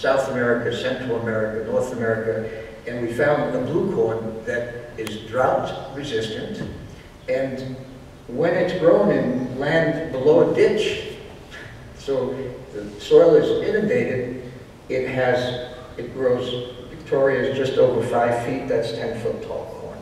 South America, Central America, North America, and we found a blue corn that is drought resistant. And when it's grown in land below a ditch, so the soil is inundated, it has, it grows, Victoria is just over five feet, that's 10 foot tall. corn.